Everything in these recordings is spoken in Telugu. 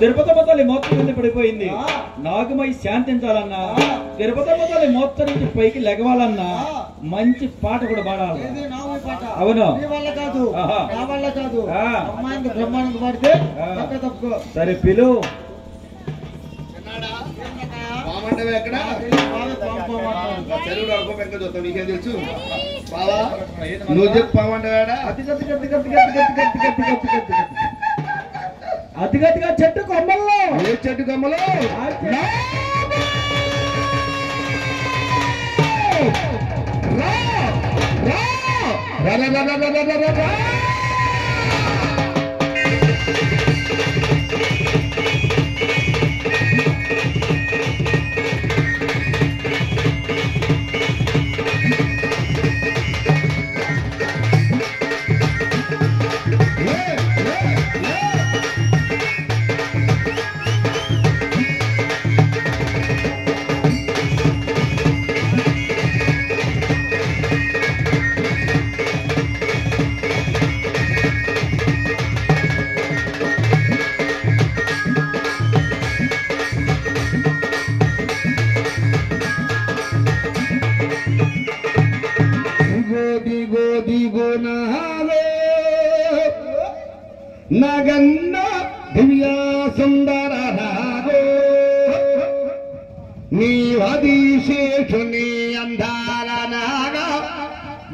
తిరుపతి తల్లి మోత్తరించి పడిపోయింది నాగమై శాంతించాలన్నా తిరుపతి తల్లి నుంచి పైకి లెగవాలన్నా మంచి పాట కూడా పాడాలి అవును సరే పిలు నువ్వు చెప్పు అతిగతిగా చెట్టు కొమ్మల్లో ఏ చెట్టు కొమ్మలో? రా. నగన్న దివ్య సుందర నాగో నీ అదిశేషుని అందాల నాగా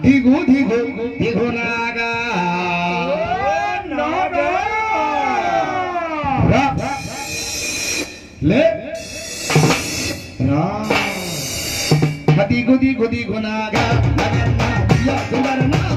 దిగు దిగు దిగు నాగా రా. లే రా దిగు దిగు దిగు నాగా నగన్న దివ్య సుందర నాగో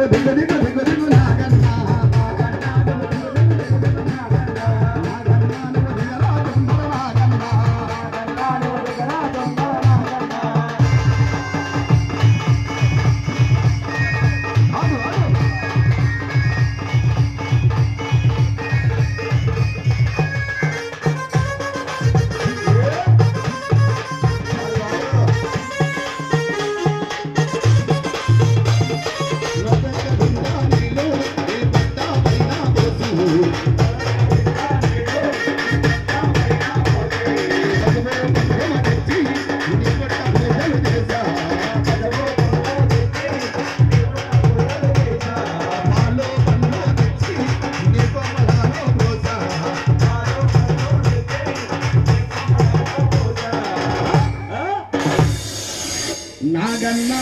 Bey'le Now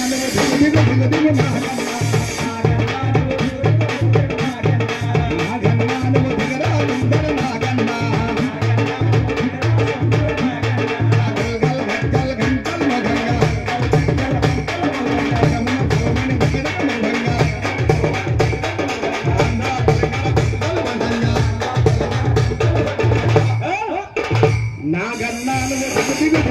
I got nine of them.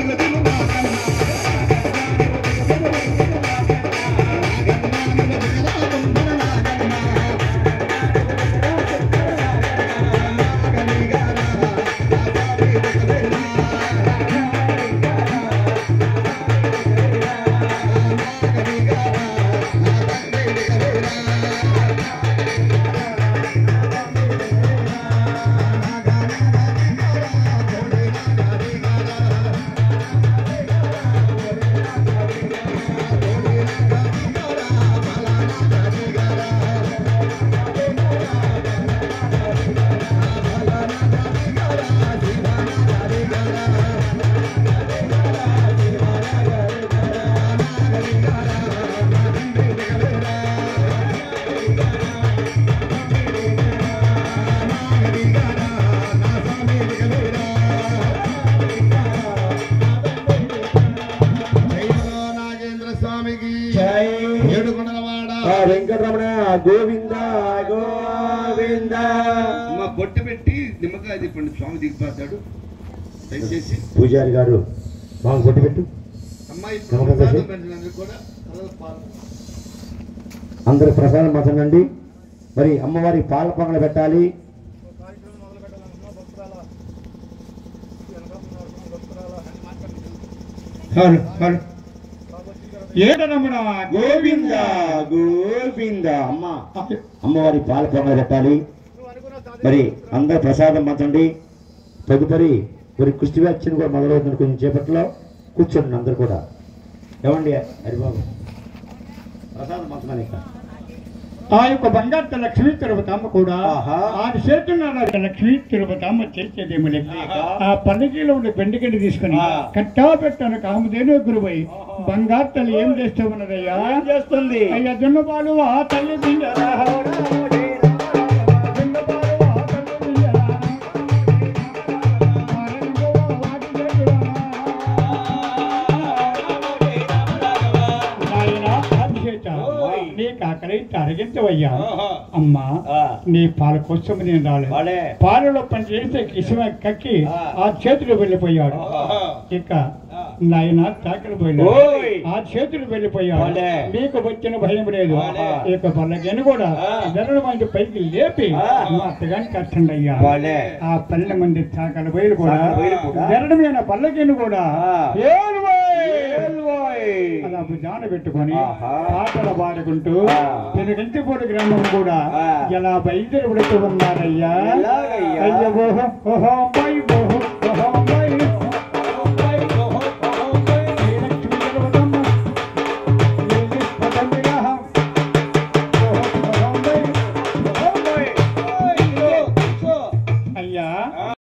Govinda Govinda. మా బొట్టు పెట్టి నిమ్మకాయ తిప్పండి స్వామి దిగిపోతాడు దయచేసి. పూజారి గారు మాకు పొట్టి పెట్టు. అమ్మాయి కూడా. అందరు ప్రసాదం మాత్రనండి మరి అమ్మవారి పాల పొంగలు పెట్టాలి. ఏడరమణ గోవింద. గోవింద అమ్మ. అమ్మవారి పాల పెట్టాలి. మరి అందరు ప్రసాదం పంచండి. తదుపరి మరి కుష్టి వ్యాక్సిన్ కూడా మొదలవుతుంది కొంచెం చేపట్లో కూర్చోండి అందరు కూడా. ఏమండి హరిబాబు? ప్రసాదం పంచమని ఇక్కడ. ఆ యొక్క బంగారు లక్ష్మీ తిరుపతమ్మ కూడా. ఆ చేతున్న లక్ష్మీ తిరుపతమ్మ చేసేదేమి లేదు ఆ పల్లకీలో ఉండే బెండిగడ్డి తీసుకుని. కట్టా పెట్టాను కాముదేను గురువై. బంగారు తల్లి ఏం చేస్తూ ఉన్నదయ్యా? ఏం చేస్తుంది? అయ్యా దున్నపాలు ఆ తల్లి తరగించవయ్యా అమ్మా. నీ పాల కోసం నేను రాలేదు. పాలలో పని చేస్తే కిసిమ కక్కి ఆ. చేతులు వెళ్ళిపోయాడు. ఇక నాయన తాకలు పోయాడు ఓయ్. ఆ చేతులు వెళ్ళిపోయాడు వాళ్ళే. మీకు వచ్చిన భయం లేదు. ఇక పల్లెకని కూడా. జనం మంది పైకి లేపి. మా అత్తగాని కట్టండి అయ్యా. ఆ పల్లె మంది తాకల బయలు కూడా తాకల బయలు కూడా. జరడమైన భుజాన పెట్టుకొని. పాటలు పాడుకుంటూ ఆ. తిరుగంటిపూడి గ్రామం కూడా. ఎలా బయలుదేరి పెడుతూ ఉన్నారయ్యా? అయ్యో ఓహో